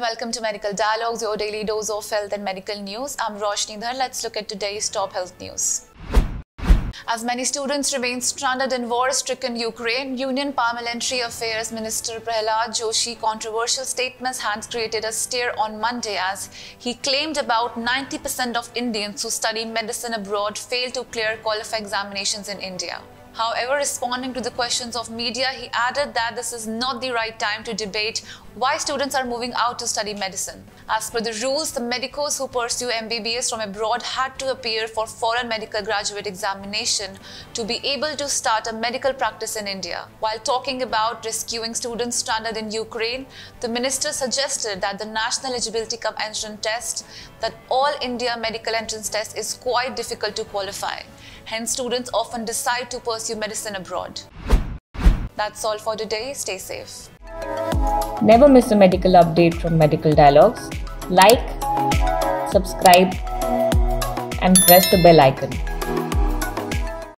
welcome to Medical Dialogues, your daily dose of health and medical news. I'm Roshni Dhar. Let's look at today's top health news. As many students remain stranded in war-stricken Ukraine, Union Parliamentary Affairs Minister Prahlad Joshi controversial statements had created a stir on Monday as he claimed about 90% of Indians who study medicine abroad fail to clear qualifying examinations in India. However, responding to the questions of media, he added that this is not the right time to debate why students are moving out to study medicine. As per the rules, the medicos who pursue MBBS from abroad had to appear for foreign medical graduate examination to be able to start a medical practice in India. While talking about rescuing students stranded in Ukraine, the minister suggested that the national eligibility cum entrance test, that all India medical entrance test is quite difficult to qualify. Hence, students often decide to pursue medicine abroad. That's all for today. Stay safe. Never miss a medical update from Medical Dialogues. Like, subscribe, and press the bell icon.